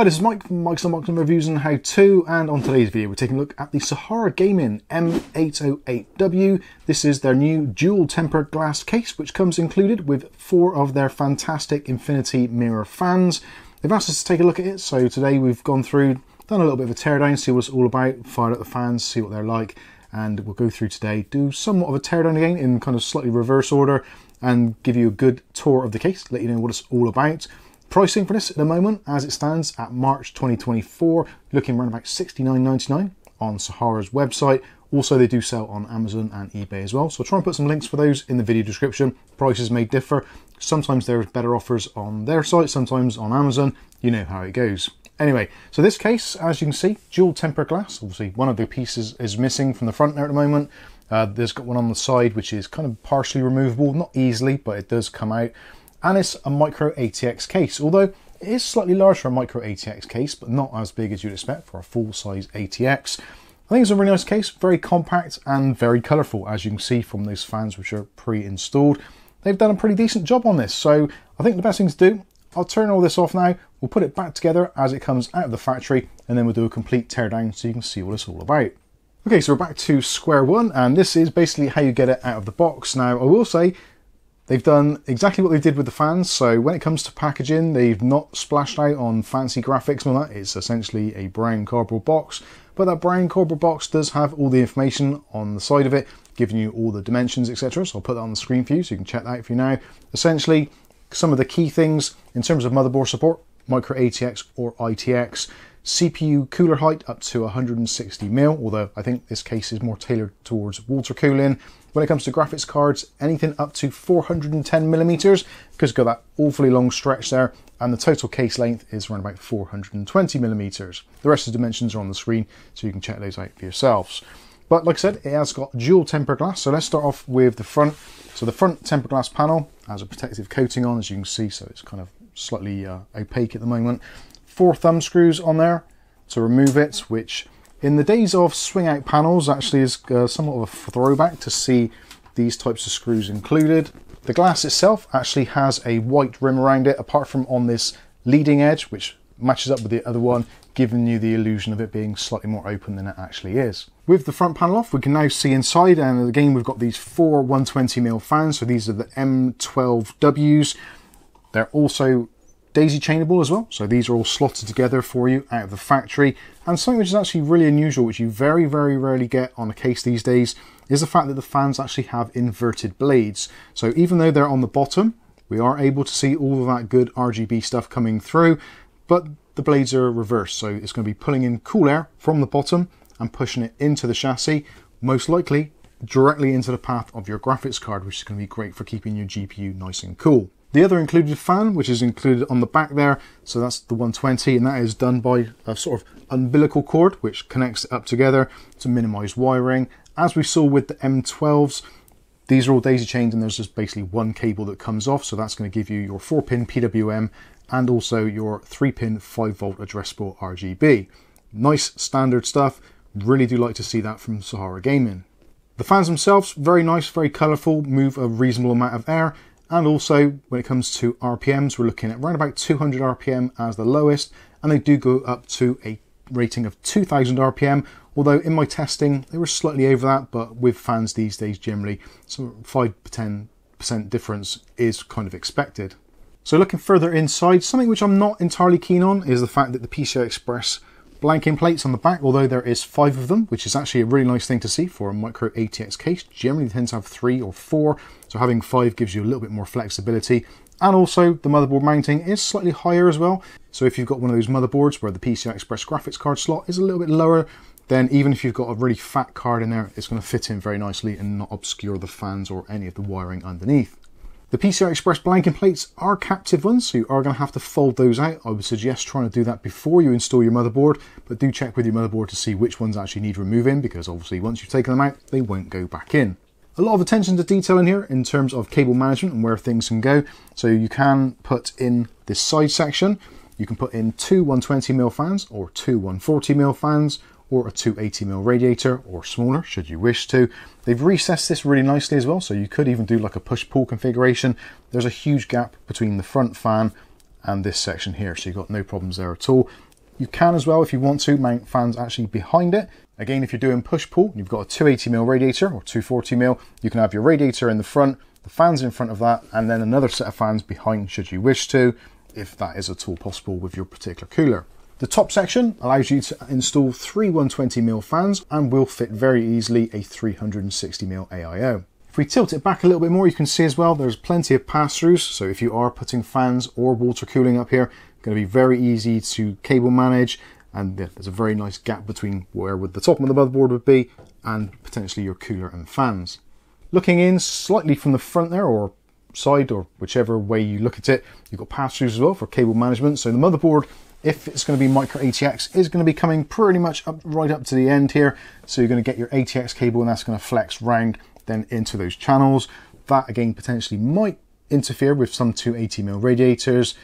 Hi, this is Mike from Mike's Unboxing Reviews and How To, and on today's video we're taking a look at the Sahara Gaming M808W. This is their new dual tempered glass case, which comes included with four of their fantastic infinity mirror fans. They've asked us to take a look at it, so today we've gone through, done a little bit of a teardown, see what it's all about, fired up the fans, see what they're like, and we'll go through today, do somewhat of a teardown again in kind of slightly reverse order, and give you a good tour of the case, let you know what it's all about. Pricing for this at the moment, as it stands at March 2024, looking around about $69.99 on Sahara's website. Also, they do sell on Amazon and eBay as well. So I'll try and put some links for those in the video description. Prices may differ. Sometimes there's better offers on their site, sometimes on Amazon. You know how it goes. Anyway, so this case, as you can see, dual tempered glass. Obviously, one of the pieces is missing from the front there at the moment. Uh, there's got one on the side which is kind of partially removable, not easily, but it does come out and it's a micro ATX case, although it is slightly large for a micro ATX case, but not as big as you'd expect for a full-size ATX. I think it's a really nice case, very compact and very colourful, as you can see from those fans which are pre-installed. They've done a pretty decent job on this, so I think the best thing to do, I'll turn all this off now, we'll put it back together as it comes out of the factory, and then we'll do a complete teardown so you can see what it's all about. Okay, so we're back to square one, and this is basically how you get it out of the box. Now, I will say, They've done exactly what they did with the fans, so when it comes to packaging, they've not splashed out on fancy graphics and all that. It's essentially a brown cardboard box, but that brown cardboard box does have all the information on the side of it, giving you all the dimensions, etc. So I'll put that on the screen for you, so you can check that out for you now. Essentially, some of the key things in terms of motherboard support, micro ATX or ITX, CPU cooler height up to 160 mil, although I think this case is more tailored towards water cooling. When it comes to graphics cards, anything up to 410 millimeters, because got that awfully long stretch there, and the total case length is around about 420 millimeters. The rest of the dimensions are on the screen, so you can check those out for yourselves. But like I said, it has got dual tempered glass. So let's start off with the front. So the front tempered glass panel has a protective coating on, as you can see, so it's kind of slightly uh, opaque at the moment four thumb screws on there to remove it, which in the days of swing out panels actually is uh, somewhat of a throwback to see these types of screws included. The glass itself actually has a white rim around it, apart from on this leading edge, which matches up with the other one, giving you the illusion of it being slightly more open than it actually is. With the front panel off, we can now see inside, and again, we've got these four 120mm fans, so these are the M12Ws. They're also daisy chainable as well. So these are all slotted together for you out of the factory. And something which is actually really unusual, which you very, very rarely get on a case these days, is the fact that the fans actually have inverted blades. So even though they're on the bottom, we are able to see all of that good RGB stuff coming through, but the blades are reversed. So it's going to be pulling in cool air from the bottom and pushing it into the chassis, most likely directly into the path of your graphics card, which is going to be great for keeping your GPU nice and cool. The other included fan, which is included on the back there, so that's the 120, and that is done by a sort of umbilical cord, which connects it up together to minimize wiring. As we saw with the M12s, these are all daisy chained and there's just basically one cable that comes off, so that's going to give you your 4-pin PWM and also your 3-pin 5-volt addressable RGB. Nice standard stuff, really do like to see that from Sahara Gaming. The fans themselves, very nice, very colourful, move a reasonable amount of air, and also when it comes to RPMs, we're looking at around about 200 RPM as the lowest, and they do go up to a rating of 2000 RPM, although in my testing, they were slightly over that, but with fans these days generally, some 5 to 10% difference is kind of expected. So looking further inside, something which I'm not entirely keen on is the fact that the PCI Express blanking plates on the back, although there is five of them, which is actually a really nice thing to see for a micro ATX case. Generally tends to have three or four, so having five gives you a little bit more flexibility. And also the motherboard mounting is slightly higher as well. So if you've got one of those motherboards where the PCI Express graphics card slot is a little bit lower, then even if you've got a really fat card in there, it's going to fit in very nicely and not obscure the fans or any of the wiring underneath. The PCI Express blanking plates are captive ones, so you are going to have to fold those out. I would suggest trying to do that before you install your motherboard, but do check with your motherboard to see which ones actually need removing, because obviously once you've taken them out, they won't go back in. A lot of attention to detail in here in terms of cable management and where things can go. So you can put in this side section, you can put in two 120mm fans or two 140mm fans, or a 280mm radiator or smaller should you wish to. They've recessed this really nicely as well, so you could even do like a push-pull configuration. There's a huge gap between the front fan and this section here, so you've got no problems there at all. You can as well, if you want to, mount fans actually behind it. Again, if you're doing push-pull, you've got a 280mm radiator or 240mm, you can have your radiator in the front, the fans in front of that, and then another set of fans behind should you wish to, if that is at all possible with your particular cooler. The top section allows you to install three 120mm fans and will fit very easily a 360mm AIO. If we tilt it back a little bit more, you can see as well there's plenty of pass-throughs. So if you are putting fans or water cooling up here, going to be very easy to cable manage and there's a very nice gap between where would the top of the motherboard would be and potentially your cooler and fans. Looking in slightly from the front there or side or whichever way you look at it, you've got pass-throughs as well for cable management. So the motherboard, if it's going to be micro ATX, is going to be coming pretty much up right up to the end here. So you're going to get your ATX cable and that's going to flex round then into those channels. That again potentially might interfere with some 280mm radiators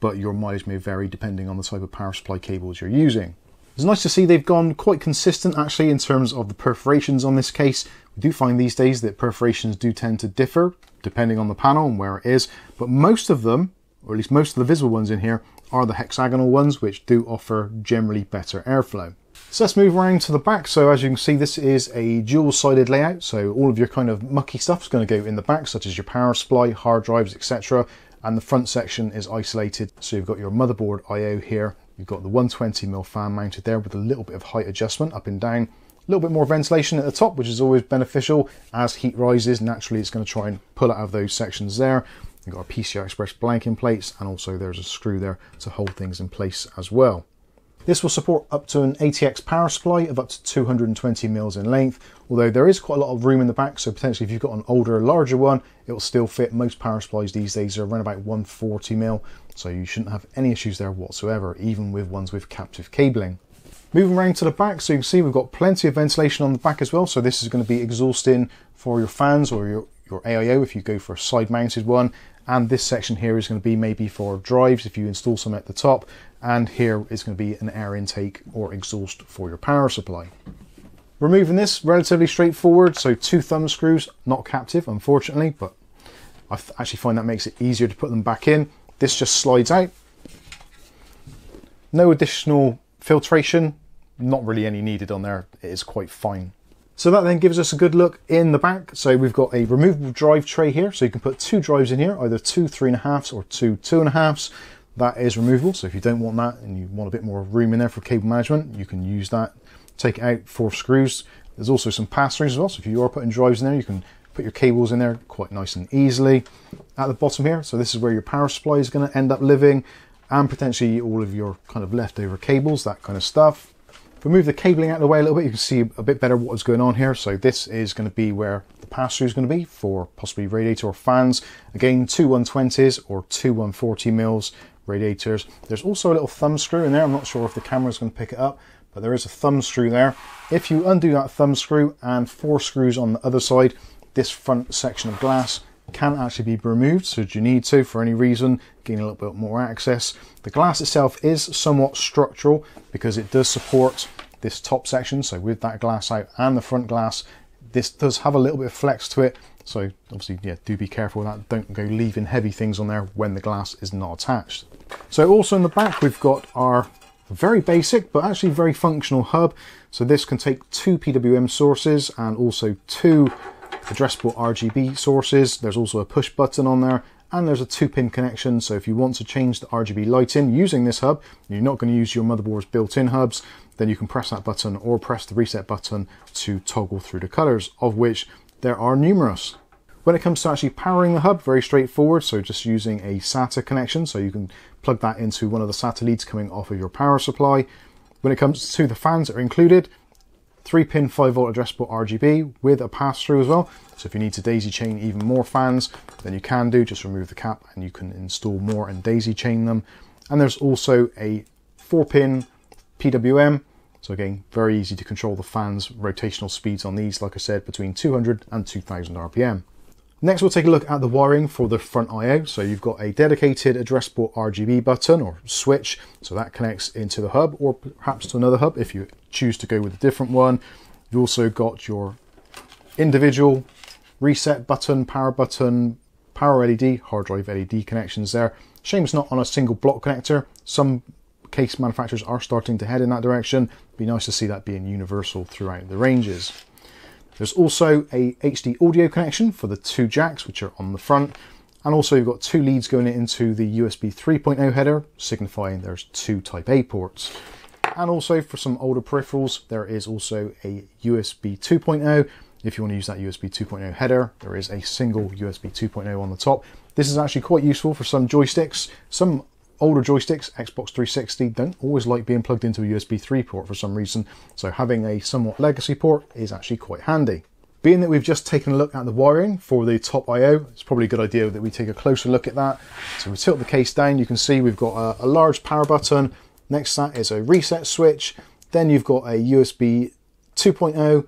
but your mileage may vary depending on the type of power supply cables you're using. It's nice to see they've gone quite consistent actually in terms of the perforations on this case. We do find these days that perforations do tend to differ depending on the panel and where it is, but most of them, or at least most of the visible ones in here, are the hexagonal ones which do offer generally better airflow. So let's move around to the back. So as you can see, this is a dual-sided layout. So all of your kind of mucky stuff is going to go in the back, such as your power supply, hard drives, etc and the front section is isolated. So you've got your motherboard I.O. here, you've got the 120mm fan mounted there with a little bit of height adjustment up and down, a little bit more ventilation at the top, which is always beneficial. As heat rises, naturally it's going to try and pull out of those sections there. You've got our PCI Express blanking plates, and also there's a screw there to hold things in place as well. This will support up to an ATX power supply of up to 220 mils in length, although there is quite a lot of room in the back, so potentially if you've got an older, larger one, it will still fit. Most power supplies these days are around about 140 mil, so you shouldn't have any issues there whatsoever, even with ones with captive cabling. Moving around to the back, so you can see we've got plenty of ventilation on the back as well, so this is going to be exhausting for your fans or your, your AIO if you go for a side mounted one, and this section here is going to be maybe for drives if you install some at the top and here is going to be an air intake or exhaust for your power supply. Removing this, relatively straightforward, so two thumb screws, not captive unfortunately, but I actually find that makes it easier to put them back in. This just slides out. No additional filtration, not really any needed on there, it is quite fine. So that then gives us a good look in the back. So we've got a removable drive tray here, so you can put two drives in here, either two three and a halfs or two two and a halfs that is removable. So if you don't want that and you want a bit more room in there for cable management, you can use that. Take out four screws. There's also some pass-throughs as well. So if you are putting drives in there, you can put your cables in there quite nice and easily. At the bottom here, so this is where your power supply is going to end up living and potentially all of your kind of leftover cables, that kind of stuff. We move the cabling out of the way a little bit, you can see a bit better what is going on here. So this is going to be where the pass-through is going to be for possibly radiator or fans. Again, two 120s or two 140 mils radiators. There's also a little thumb screw in there. I'm not sure if the camera is going to pick it up, but there is a thumb screw there. If you undo that thumb screw and four screws on the other side, this front section of glass can actually be removed should you need to for any reason, gain a little bit more access. The glass itself is somewhat structural because it does support this top section. So with that glass out and the front glass, this does have a little bit of flex to it so obviously, yeah, do be careful with that. Don't go leaving heavy things on there when the glass is not attached. So also in the back, we've got our very basic, but actually very functional hub. So this can take two PWM sources and also two addressable RGB sources. There's also a push button on there and there's a two pin connection. So if you want to change the RGB lighting using this hub, you're not going to use your motherboard's built-in hubs, then you can press that button or press the reset button to toggle through the colors, of which there are numerous. When it comes to actually powering the hub, very straightforward. So just using a SATA connection, so you can plug that into one of the SATA leads coming off of your power supply. When it comes to the fans that are included, 3 pin 5 volt addressable RGB with a pass through as well. So if you need to daisy chain even more fans, then you can do, just remove the cap and you can install more and daisy chain them. And there's also a 4 pin PWM so again, very easy to control the fan's rotational speeds on these, like I said, between 200 and 2000 RPM. Next, we'll take a look at the wiring for the front I.O. So you've got a dedicated addressable RGB button or switch, so that connects into the hub or perhaps to another hub if you choose to go with a different one. You've also got your individual reset button, power button, power LED, hard drive LED connections there. Shame it's not on a single block connector. Some case manufacturers are starting to head in that direction. It'd be nice to see that being universal throughout the ranges. There's also a HD audio connection for the two jacks, which are on the front. And also you've got two leads going into the USB 3.0 header, signifying there's two Type A ports. And also for some older peripherals, there is also a USB 2.0. If you want to use that USB 2.0 header, there is a single USB 2.0 on the top. This is actually quite useful for some joysticks. Some older joysticks, Xbox 360, don't always like being plugged into a USB 3 port for some reason, so having a somewhat legacy port is actually quite handy. Being that we've just taken a look at the wiring for the top I.O., it's probably a good idea that we take a closer look at that. So we tilt the case down, you can see we've got a, a large power button, next to that is a reset switch, then you've got a USB 2.0,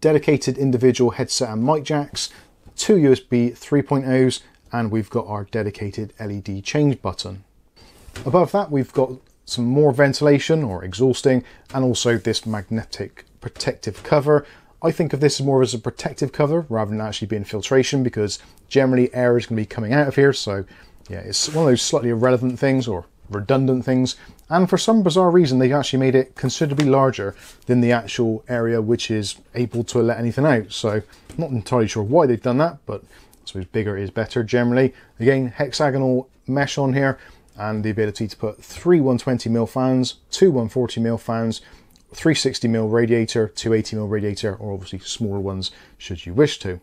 dedicated individual headset and mic jacks, two USB 3.0s, and we've got our dedicated LED change button. Above that, we've got some more ventilation or exhausting, and also this magnetic protective cover. I think of this more as a protective cover rather than actually being filtration because generally air is going to be coming out of here. So yeah, it's one of those slightly irrelevant things or redundant things. And for some bizarre reason, they've actually made it considerably larger than the actual area which is able to let anything out. So not entirely sure why they've done that, but I suppose bigger is better generally. Again, hexagonal mesh on here and the ability to put three 120mm fans, two 140mm fans, 360mm radiator, 280mm radiator, or obviously smaller ones should you wish to.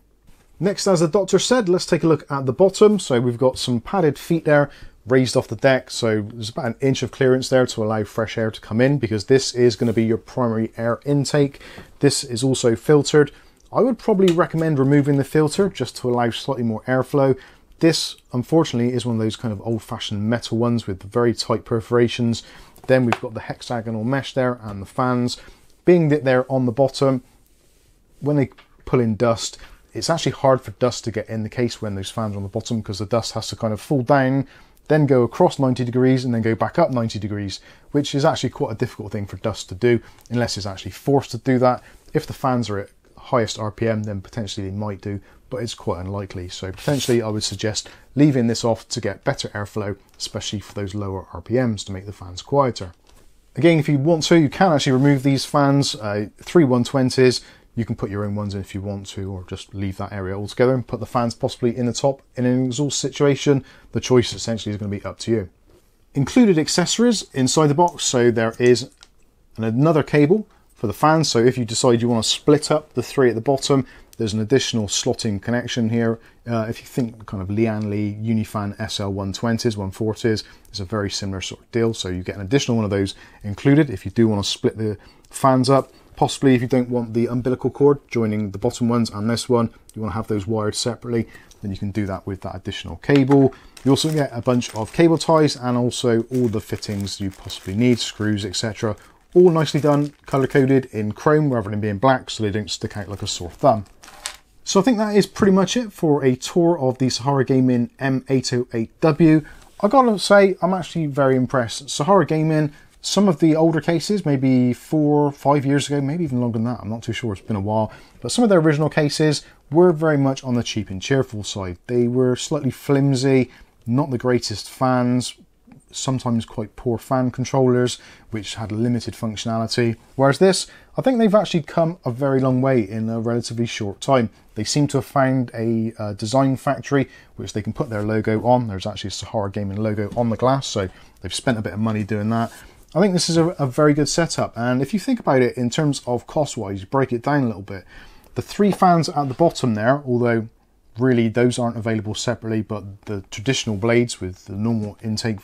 Next, as the doctor said, let's take a look at the bottom. So we've got some padded feet there raised off the deck. So there's about an inch of clearance there to allow fresh air to come in because this is going to be your primary air intake. This is also filtered. I would probably recommend removing the filter just to allow slightly more airflow. This, unfortunately, is one of those kind of old-fashioned metal ones with very tight perforations. Then we've got the hexagonal mesh there and the fans. Being that they're on the bottom, when they pull in dust, it's actually hard for dust to get in the case when those fans are on the bottom because the dust has to kind of fall down, then go across 90 degrees and then go back up 90 degrees, which is actually quite a difficult thing for dust to do unless it's actually forced to do that. If the fans are at highest RPM, then potentially they might do, but it's quite unlikely. So potentially I would suggest leaving this off to get better airflow, especially for those lower RPMs to make the fans quieter. Again, if you want to, you can actually remove these fans, uh, three 120s, you can put your own ones in if you want to, or just leave that area altogether and put the fans possibly in the top. In an exhaust situation, the choice essentially is going to be up to you. Included accessories inside the box, so there is another cable for the fans. So if you decide you want to split up the three at the bottom, there's an additional slotting connection here. Uh, if you think kind of Lian Li Unifan SL120s, 140s, it's a very similar sort of deal. So you get an additional one of those included if you do want to split the fans up. Possibly if you don't want the umbilical cord joining the bottom ones and this one, you want to have those wired separately, then you can do that with that additional cable. You also get a bunch of cable ties and also all the fittings you possibly need, screws, etc. All nicely done, color coded in chrome rather than being black so they don't stick out like a sore thumb. So I think that is pretty much it for a tour of the Sahara Gaming M808W. I gotta say, I'm actually very impressed. Sahara Gaming, some of the older cases, maybe four, five years ago, maybe even longer than that, I'm not too sure, it's been a while, but some of their original cases were very much on the cheap and cheerful side. They were slightly flimsy, not the greatest fans, sometimes quite poor fan controllers, which had limited functionality. Whereas this, I think they've actually come a very long way in a relatively short time. They seem to have found a uh, design factory which they can put their logo on. There's actually a Sahara Gaming logo on the glass, so they've spent a bit of money doing that. I think this is a, a very good setup, and if you think about it in terms of cost-wise, break it down a little bit. The three fans at the bottom there, although really those aren't available separately, but the traditional blades with the normal intake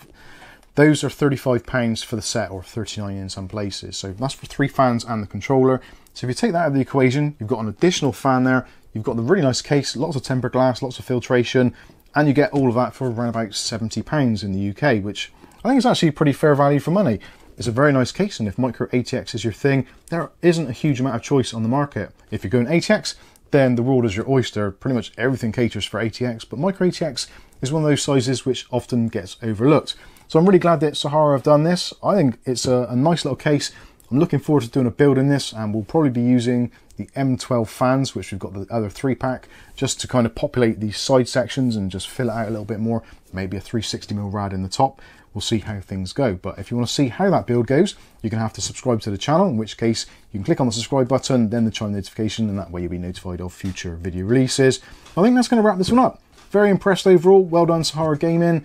those are £35 for the set or 39 in some places. So that's for three fans and the controller. So if you take that out of the equation, you've got an additional fan there. You've got the really nice case, lots of tempered glass, lots of filtration, and you get all of that for around about £70 in the UK, which I think is actually pretty fair value for money. It's a very nice case, and if micro ATX is your thing, there isn't a huge amount of choice on the market. If you're going ATX, then the world is your oyster. Pretty much everything caters for ATX, but micro ATX is one of those sizes which often gets overlooked. So I'm really glad that Sahara have done this. I think it's a, a nice little case. I'm looking forward to doing a build in this and we'll probably be using the M12 fans, which we've got the other three pack, just to kind of populate these side sections and just fill it out a little bit more. Maybe a 360mm rad in the top. we'll see how things go. But if you want to see how that build goes, you're going to have to subscribe to the channel, in which case you can click on the subscribe button, then the chime notification, and that way you'll be notified of future video releases. I think that's going to wrap this one up. Very impressed overall. Well done, Sahara Gaming.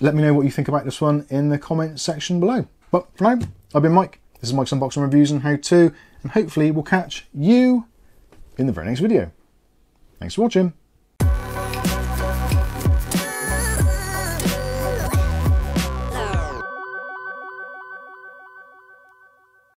Let me know what you think about this one in the comment section below. But for now, I've been Mike. This is Mike's Unboxing Reviews and How To, and hopefully we'll catch you in the very next video. Thanks for watching.